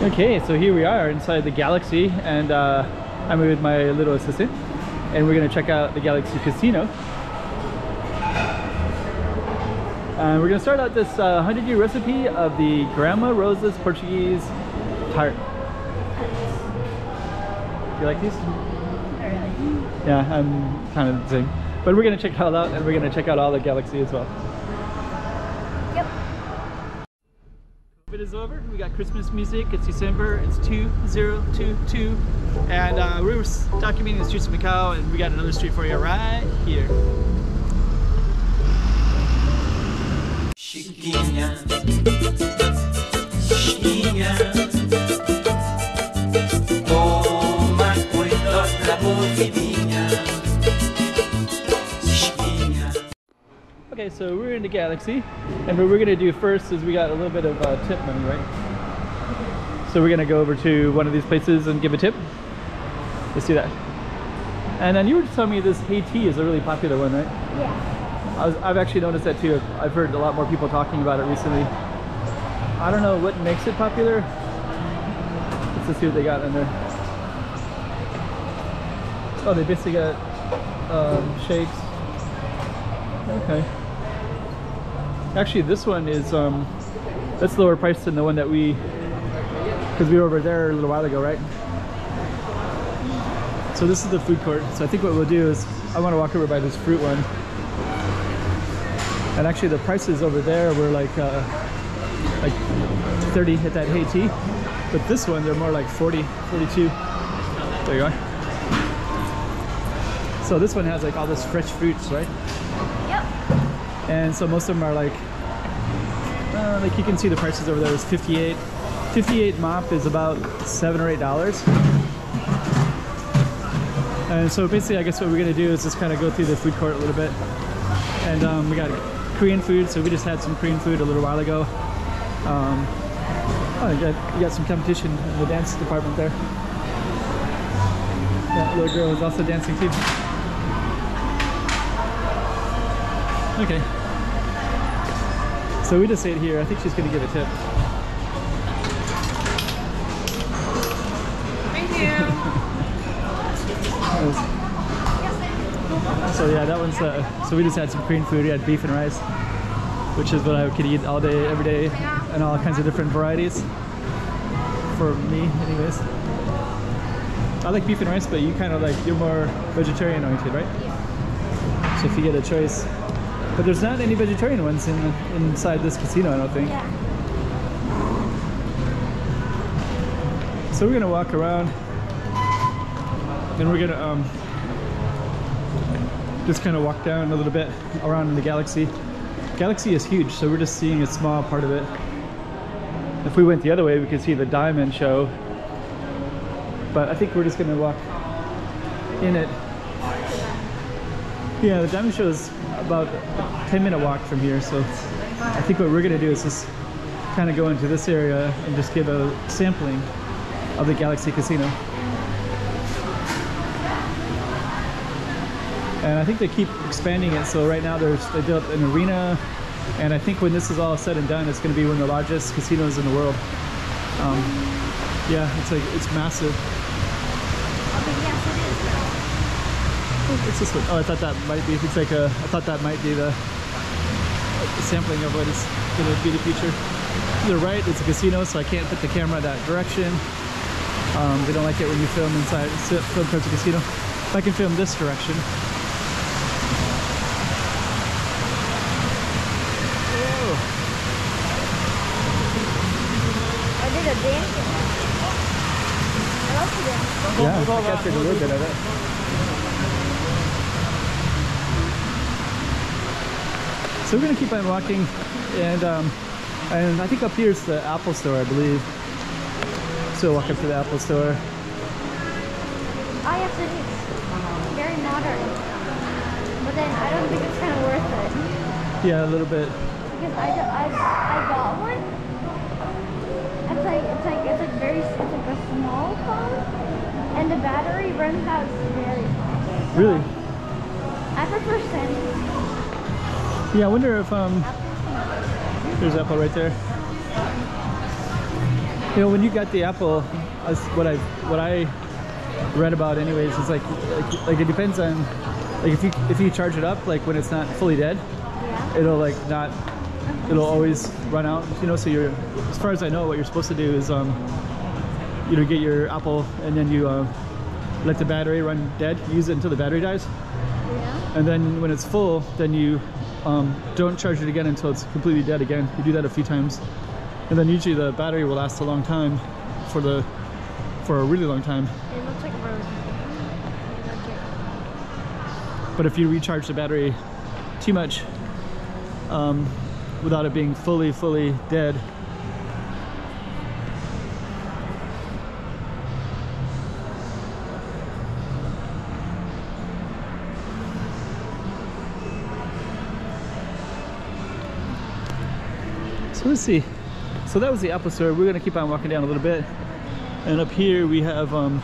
Okay, so here we are inside the Galaxy, and uh, I'm with my little assistant, and we're gonna check out the Galaxy Casino. And we're gonna start out this 100 year recipe of the Grandma Rosa's Portuguese tart. Do you like these? Yeah, I'm kind of the same. But we're gonna check it all out, and we're gonna check out all the Galaxy as well. COVID is over. We got Christmas music. It's December. It's 2022. And uh, we were documenting the streets of Macau, and we got another street for you right here. Chiquinha, Chiquinha, Okay, so we're in the Galaxy, and what we're gonna do first is we got a little bit of uh, tip money, right? So we're gonna go over to one of these places and give a tip. Let's do that. And then you were just telling me this HEYTEA is a really popular one, right? Yeah. I was, I've actually noticed that too. I've heard a lot more people talking about it recently. I don't know what makes it popular. Let's just see what they got in there. Oh, they basically got um, shakes. Okay. Actually, this one is um, that's lower priced than the one that we, because we were over there a little while ago, right? So this is the food court. So I think what we'll do is I want to walk over by this fruit one. And actually the prices over there were like uh, like 30 at that HEYTEA. But this one they're more like 40, 42. There you are. So this one has like all this fresh fruits, right? And so most of them are like, uh, like you can see the prices over there is 58. 58 mop is about seven or eight dollars. And so basically, I guess what we're gonna do is just kind of go through the food court a little bit. And um, we got Korean food, so we just had some Korean food a little while ago. Um, oh, you got, you got some competition in the dance department there. That little girl is also dancing too. Okay. So we just ate here. I think she's gonna give a tip. Thank you. So yeah, that one's uh, so we just had some Korean food. We had beef and rice, which is what I could eat all day, every day, and all kinds of different varieties. For me, anyways. I like beef and rice, but you kind of like you're more vegetarian oriented, right? So if you get a choice, but there's not any vegetarian ones in inside this casino, I don't think. Yeah. So we're gonna walk around, and we're gonna um, just kind of walk down a little bit around in the galaxy. Galaxy is huge, so we're just seeing a small part of it. If we went the other way, we could see the diamond show. But I think we're just gonna walk in it. Yeah, the diamond show is about a 10 minute walk from here, so I think what we're gonna do is just kind of go into this area and just give a sampling of the Galaxy Casino. And I think they keep expanding it. So right now there's they built an arena, and I think when this is all said and done, it's going to be one of the largest casinos in the world. Um, yeah, it's like it's massive. Okay, yes, it is. It's this one. Oh, I thought that might be. It's like a. I thought that might be the, the sampling of what is going to be the future. To the right, it's a casino, so I can't put the camera that direction. Um, they don't like it when you film inside, film towards the casino. If I can film this direction. Whoa. I did a dance. I love to dance. Yeah, I captured a little bit of it. So we're gonna keep on walking, and um, and I think up here is the Apple Store, I believe. So we'll walk up to the Apple Store. Oh, yes, it is. Very modern. But then I don't think it's kind of worth it. Yeah, a little bit. Because I, I, I got one. It's like, it's like, it's like very, it's like a small phone. And the battery runs out very fast. Really? Yeah, I wonder if um, there's Apple right there. You know, when you got the Apple, as what I what I read about, anyways, is like, like like it depends on like if you if you charge it up like when it's not fully dead, Yeah. it'll like not it'll always run out. You know, so you're as far as I know, what you're supposed to do is um you know get your Apple and then you uh, let the battery run dead, use it until the battery dies, Yeah. and then when it's full, then you um, don't charge it again until it's completely dead again. You do that a few times, and then usually the battery will last a long time for the for a really long time. It looks like rose. Like. But if you recharge the battery too much um, without it being fully, fully dead, So let's see. So that was the Apple store. We're gonna keep on walking down a little bit. And up here we have, um,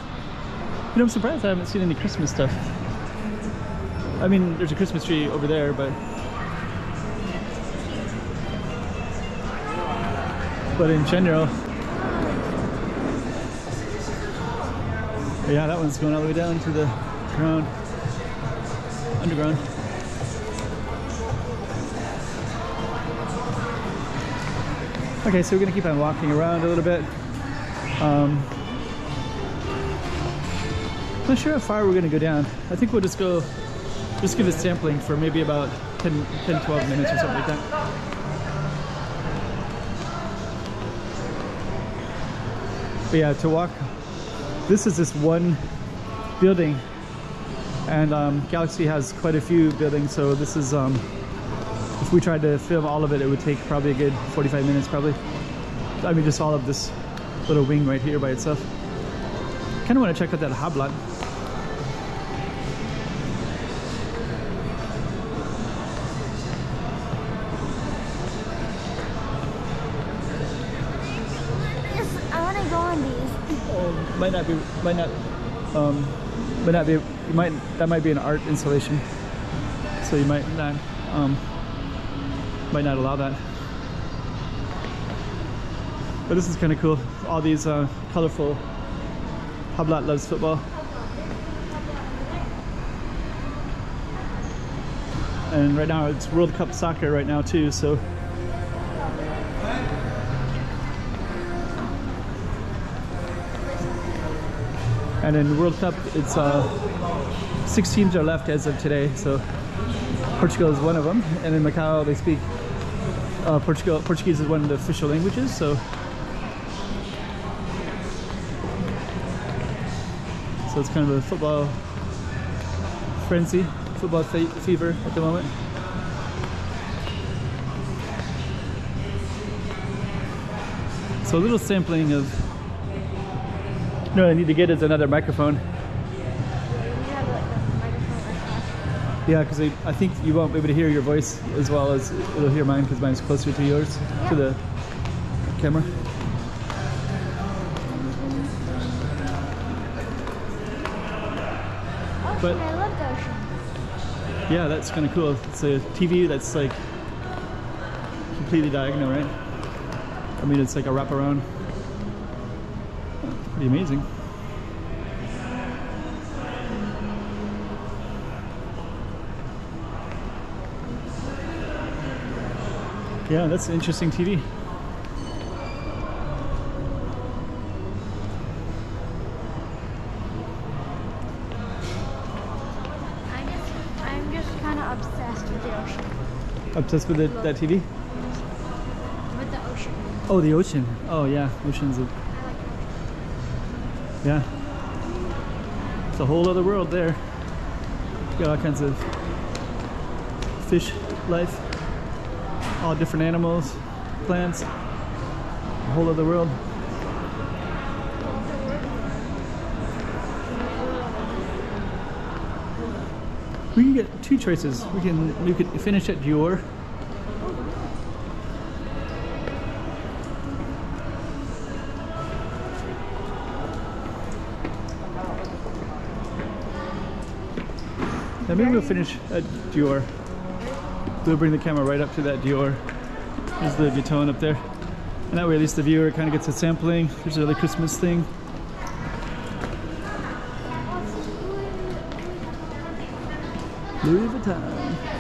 you know, I'm surprised I haven't seen any Christmas stuff. I mean, there's a Christmas tree over there, but but in general, yeah, that one's going all the way down to the ground, underground. Okay, so we're gonna keep on walking around a little bit. Um, not sure how far we're gonna go down. I think we'll just go, just give a sampling for maybe about 10, 10 12 minutes or something like that. But yeah, to walk, this is this one building and um, Galaxy has quite a few buildings, so this is, um, if we tried to film all of it, it would take probably a good 45 minutes probably. I mean, just all of this little wing right here by itself. Kind of want to check out that Hublot. Yes, I want to go on these. Oh, might not be, might not, um, might not be, you might, that might be an art installation. So you might not, um, might not allow that. But this is kind of cool. All these uh, colorful Hublot loves football. And right now it's World Cup soccer right now too, so And in World Cup, it's uh, six teams are left as of today. So Portugal is one of them, and in Macau they speak uh, Portugal. Portuguese is one of the official languages. So so it's kind of a football frenzy, football fe- fever at the moment. So a little sampling of no, what I need to get is another microphone. Yeah, because I, I think you won't be able to hear your voice as well as it'll hear mine because mine's closer to yours, to the camera. Ocean, But- I love the ocean. Yeah, that's kind of cool. It's a TV that's like completely diagonal, right? I mean, it's like a wraparound. Pretty amazing. Yeah, that's an interesting TV. I just, I'm just kind of obsessed with the ocean. Obsessed with it, that TV? With the ocean. Oh, the ocean. Oh, yeah, ocean's a I like ocean. Yeah. It's a whole other world there. Got all kinds of fish life, all different animals, plants, a whole other world. We can get two choices. We can we could finish at Dior. Now maybe we'll finish at Dior. We'll bring the camera right up to that Dior. There's the Vuitton up there. And that way at least the viewer kind of gets a sampling. There's another Christmas thing. Louis Vuitton.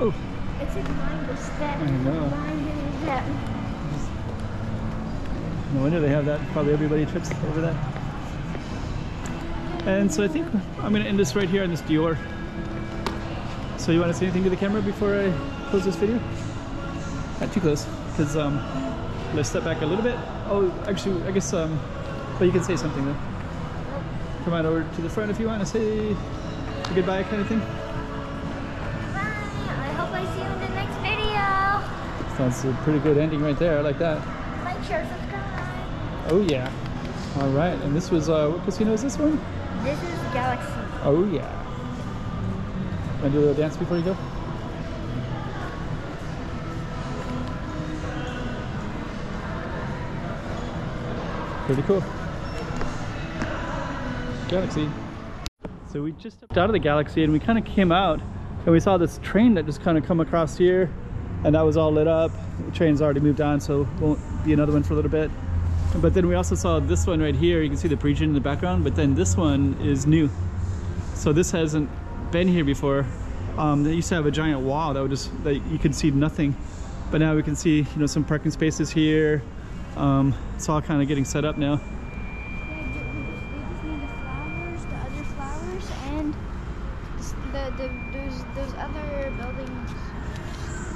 Oh, It's in mind is that. I know. That. no wonder they have that. Probably everybody trips over that. And so I think I'm going to end this right here on this Dior. So you want to say anything to the camera before I close this video? Not too close, because um, let's step back a little bit. Oh, actually, I guess, um, but you can say something though. Come on over to the front if you want to say a goodbye kind of thing. Sounds a pretty good ending right there. I like that. Like, share, subscribe. Oh yeah. All right, and this was uh, what casino is this one? This is Galaxy. Oh yeah. Want to do a little dance before you go? Pretty cool. Galaxy. So we just stepped out of the galaxy and we kind of came out and we saw this train that just kind of come across here and that was all lit up. The train's already moved on so won't be another one for a little bit. But then we also saw this one right here. You can see the Parisian in the background, but then this one is new. So this hasn't been here before. Um, they used to have a giant wall that would just that you could see nothing, but now we can see you know some parking spaces here. Um, it's all kind of getting set up now. The the there's those other buildings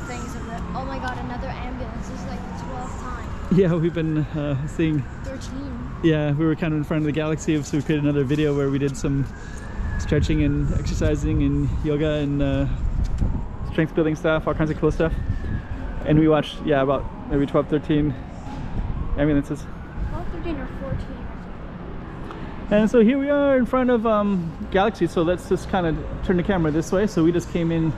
things of the. Oh my God! Another ambulance. This is like the twelfth time. Yeah, we've been uh, seeing. Thirteen. Yeah, we were kind of in front of the galaxy, so we created another video where we did some stretching and exercising and yoga and uh, strength building stuff, all kinds of cool stuff. And we watched, yeah, about maybe 12, 13 ambulances. 12, 13, or 14. And so here we are in front of um, Galaxy. So let's just kind of turn the camera this way. So we just came in,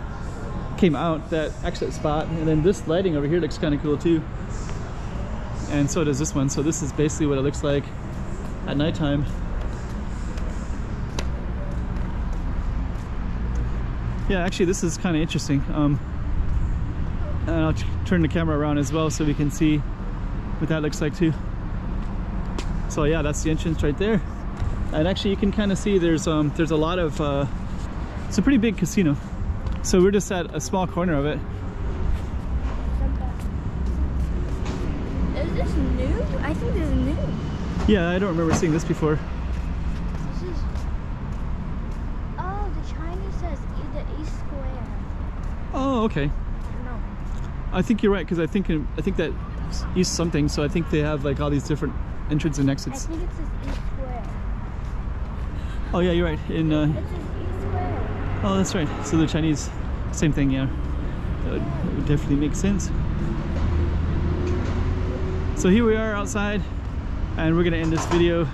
came out that exit spot, and then this lighting over here looks kind of cool too. And so does this one. So this is basically what it looks like at nighttime. Yeah, actually, this is kind of interesting. Um, and I'll turn the camera around as well so we can see what that looks like too. So yeah, that's the entrance right there. And actually, you can kind of see there's um there's a lot of uh, it's a pretty big casino. So we're just at a small corner of it. Is this new? I think this is new. Yeah, I don't remember seeing this before. This is. Oh, the Chinese says the East Square. Oh, okay. No. I think you're right because I think in, I think that East something. So I think they have like all these different entrances and exits. I think it says East Square. Oh yeah, you're right. In uh, It says East Square. Oh, that's right. So the Chinese, same thing. Yeah, that would, that would definitely make sense. So here we are outside, and we're gonna end this video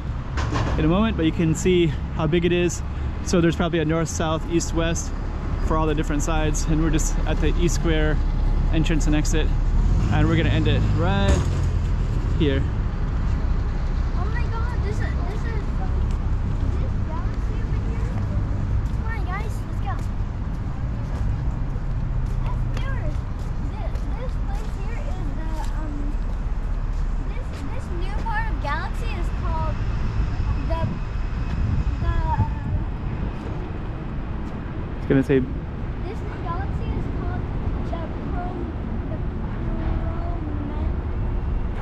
in a moment. But you can see how big it is. So there's probably a north, south, east, west for all the different sides, and we're just at the East Square entrance and exit, and we're gonna end it right here. Oh my god, this is this is this galaxy over here. Come on guys, let's go. That's yours. This, this place here is the um this this new part of galaxy is called the the It's gonna say this new galaxy is called the prom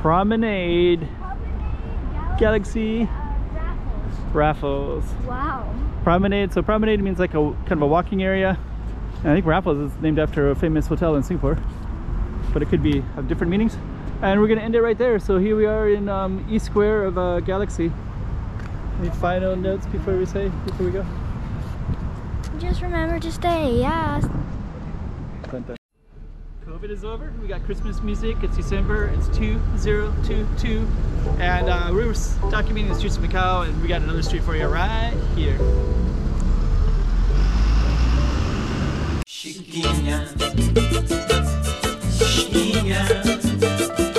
Promenade promenade Galaxy uh, raffles. Raffles. Wow. Promenade. So promenade means like a kind of a walking area. And I think Raffles is named after a famous hotel in Singapore, but it could be have different meanings. And we're gonna end it right there. So here we are in um, East Square of uh, Galaxy. Any final notes before we say before we go? Just remember to stay, yes. Dun, dun. COVID is over. We got Christmas music. It's December. It's 2022. And uh, we were documenting the streets of Macau, and we got another street for you right here. Chiquinha, Chiquinha,